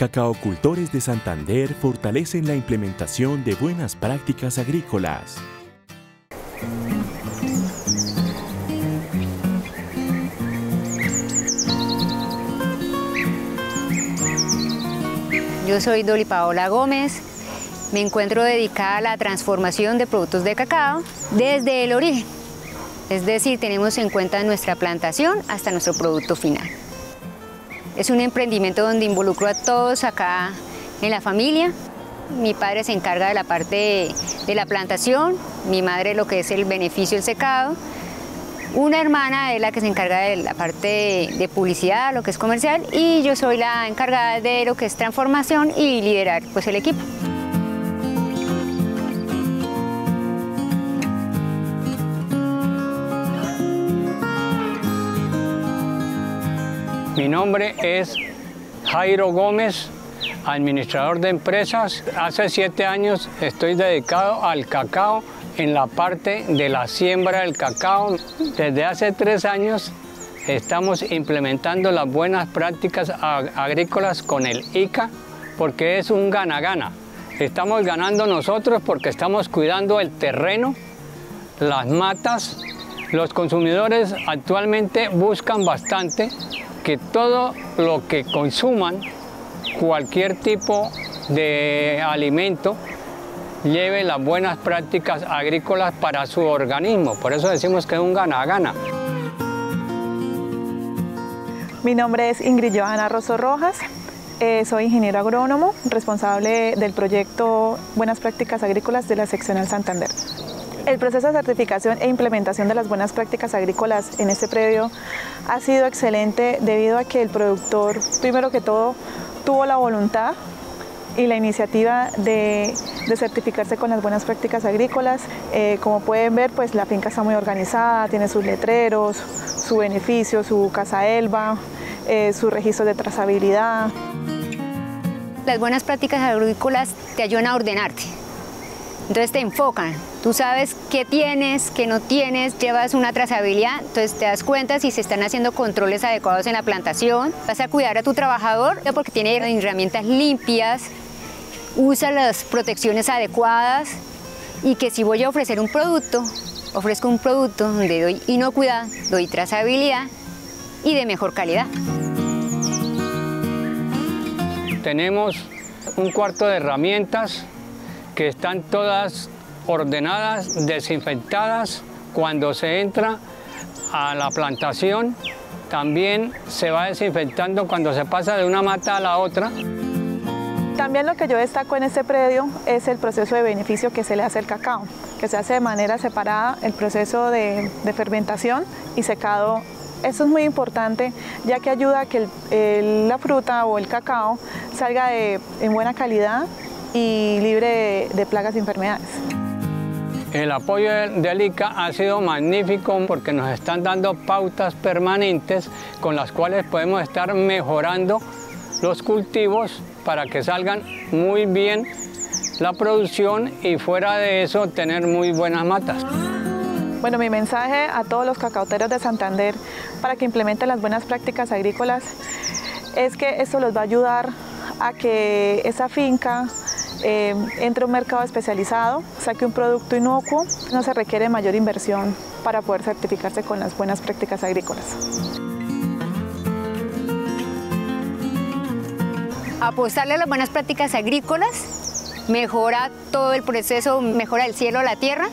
Cacaocultores de Santander fortalecen la implementación de buenas prácticas agrícolas. Yo soy Doli Paola Gómez, me encuentro dedicada a la transformación de productos de cacao desde el origen. Es decir, tenemos en cuenta nuestra plantación hasta nuestro producto final. Es un emprendimiento donde involucro a todos acá en la familia. Mi padre se encarga de la parte de, la plantación, mi madre lo que es el beneficio del secado, una hermana es la que se encarga de la parte de, publicidad, lo que es comercial, y yo soy la encargada de lo que es transformación y liderar pues, el equipo. Mi nombre es Jairo Gómez, administrador de empresas. Hace siete años estoy dedicado al cacao en la parte de la siembra del cacao. Desde hace tres años estamos implementando las buenas prácticas agrícolas con el ICA porque es un gana-gana. Estamos ganando nosotros porque estamos cuidando el terreno, las matas. Los consumidores actualmente buscan bastante que todo lo que consuman, cualquier tipo de alimento, lleve las buenas prácticas agrícolas para su organismo. Por eso decimos que es un gana-gana. Mi nombre es Ingrid Johanna Rosso Rojas, eh, soy ingeniero agrónomo, responsable del proyecto Buenas Prácticas Agrícolas de la Seccional Santander. El proceso de certificación e implementación de las buenas prácticas agrícolas en este predio ha sido excelente debido a que el productor, primero que todo, tuvo la voluntad y la iniciativa de, certificarse con las buenas prácticas agrícolas. Eh, como pueden ver, pues la finca está muy organizada, tiene sus letreros, su beneficio, su casa elba, eh, su registro de trazabilidad. Las buenas prácticas agrícolas te ayudan a ordenarte, entonces te enfocan, tú sabes qué tienes, qué no tienes, llevas una trazabilidad, entonces te das cuenta si se están haciendo controles adecuados en la plantación, vas a cuidar a tu trabajador porque tiene herramientas limpias, usa las protecciones adecuadas. Y que si voy a ofrecer un producto, ofrezco un producto donde doy inocuidad, doy trazabilidad y de mejor calidad. Tenemos un cuarto de herramientas que están todas ordenadas, desinfectadas. Cuando se entra a la plantación, también se va desinfectando cuando se pasa de una mata a la otra. También lo que yo destaco en este predio es el proceso de beneficio que se le hace al cacao, que se hace de manera separada el proceso de, fermentación y secado. Eso es muy importante ya que ayuda a que la fruta o el cacao salga en buena calidad y libre de, plagas y enfermedades. El apoyo del ICA ha sido magnífico porque nos están dando pautas permanentes con las cuales podemos estar mejorando los cultivos para que salgan muy bien la producción y fuera de eso tener muy buenas matas. Bueno, mi mensaje a todos los cacauteros de Santander para que implementen las buenas prácticas agrícolas es que esto los va a ayudar a que esa finca eh, entre un mercado especializado, saque un producto inocuo, no se requiere mayor inversión para poder certificarse con las buenas prácticas agrícolas. Apostarle a las buenas prácticas agrícolas mejora todo el proceso, mejora el cielo, la tierra